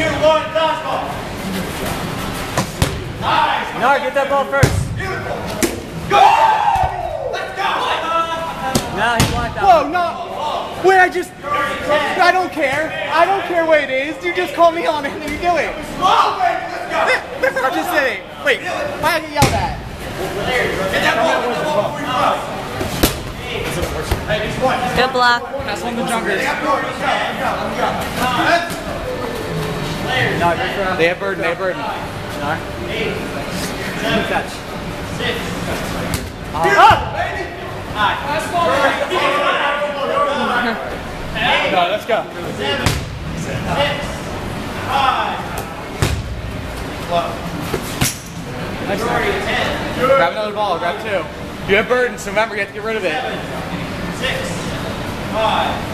two, one, dodgeball. Nice. No, get that ball first. Go! Let's go! No, he blocked that. Whoa, no. Wait, I just. I don't care. I don't care what it is. You just call me on it and you do it. Small baby, let's go. This what I just said it. Wait, why I get yelled at? Get that ball, get that ball before you cross. Hey, just one. Good block. That's one of the junkers. Let's go, let's go, let's go. Let's No, They have burden. They have burden. No. Catch. No, let's go. Nice one. Grab another ball. Grab two. You have burden, so remember you have to get rid of it. Six, five,